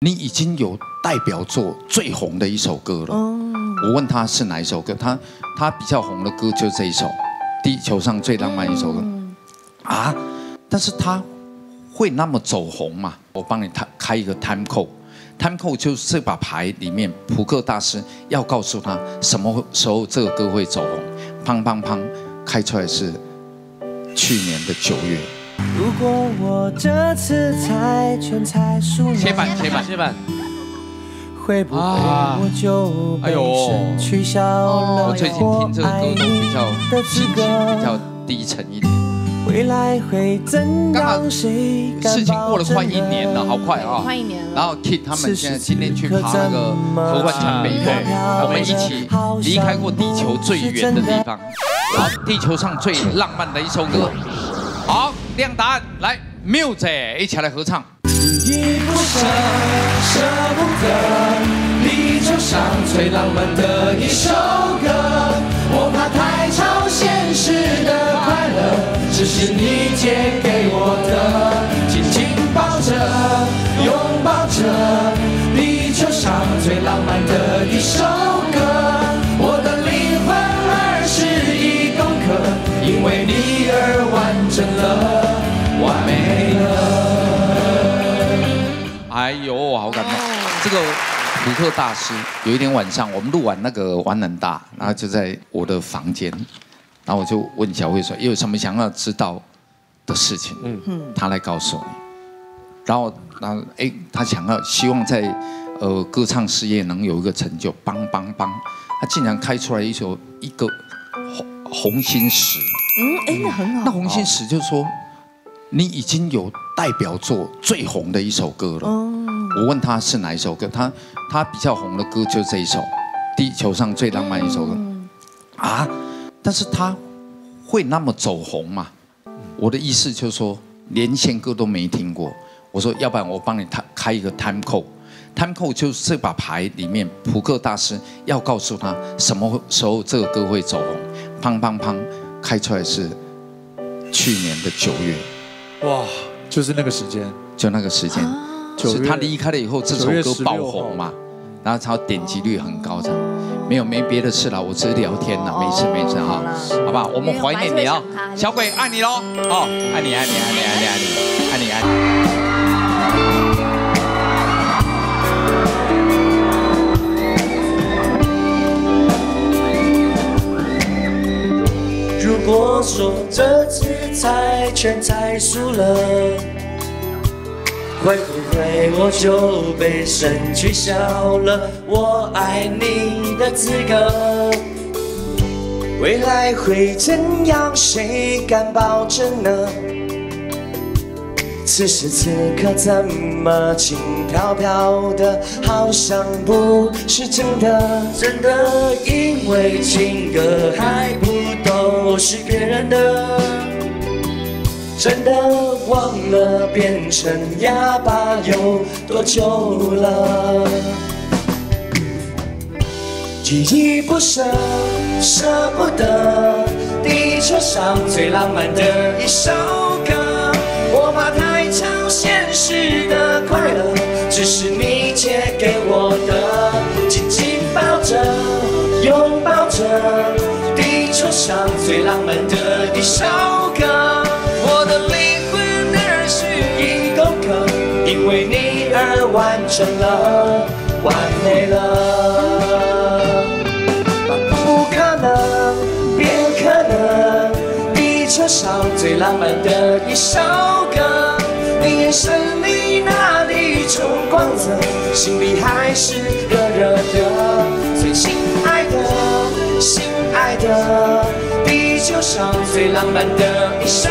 你已经有代表作最红的一首歌了。我问他是哪一首歌，他他比较红的歌就这一首《地球上最浪漫一首歌》啊，但是他会那么走红吗？我帮你开开一个 time code，time code 就是这把牌里面扑克大师要告诉他什么时候这个歌会走红，砰砰砰，开出来是去年的九月。如果我这次猜拳猜输了，切板切板切板，会不会我就被神取消了？我最近听这个歌都比较心情比较低沉一点。未来会怎样？谁事情过了快一年了，好快啊！快一年了。然后 Kid 他们现在今天去爬那个合欢墙北峰，我们一起离开过地球最远的地方，好，地球上最浪漫的一首歌。好，亮答案来，music，一起来合唱。依依不舍，舍不得，地球上最浪漫的一首歌。我怕太超现实的快乐，只是你借给我的，紧紧抱着，拥抱着，地球上最浪漫的一首完美了。哎呦，好感动！这个扑克大师，有一天晚上，我们录完那个玩很大，然后就在我的房间，然后我就问小慧说：“有什么想要知道的事情？”嗯嗯，他来告诉你。然后，然后，哎，他想要希望在呃歌唱事业能有一个成就，帮帮帮，他竟然开出来一首一个红红心石。嗯，哎，那很好。那红心石就是说，你已经有代表作最红的一首歌了。我问他是哪一首歌，他他比较红的歌就这一首《地球上最浪漫一首歌》啊，但是他会那么走红吗？我的意思就是说，连线歌都没听过。我说，要不然我帮你开开一个 time code，time code 就是这把牌里面扑克大师要告诉他什么时候这个歌会走红，砰砰砰。开出来是去年的九月，哇，就是那个时间，就那个时间，就是他离开了以后，这首歌爆红嘛，然后他点击率很高，这样，没有没别的事了，我只是聊天了，没事没事哈，好不好？我们怀念你哦，小鬼爱你喽，哦，爱你爱你爱你爱你爱你。爱你爱。如果说这次猜拳猜输了，会不会我就被神取消了我爱你的资格？未来会怎样？谁敢保证呢？此时此刻怎么轻飘飘的，好像不是真的，真的，因为情歌还不都是别人的，真的忘了变成哑巴有多久了，依依不舍，舍不得，地球上最浪漫的一首歌。我怕太超现实的快乐，只是你借给我的，紧紧抱着，拥抱着，地球上最浪漫的一首成了，完美了。不可能，别可能，地球上最浪漫的一首歌。你。眼神里那一种光泽，心里还是热热的。最亲爱的，心爱的，地球上最浪漫的一首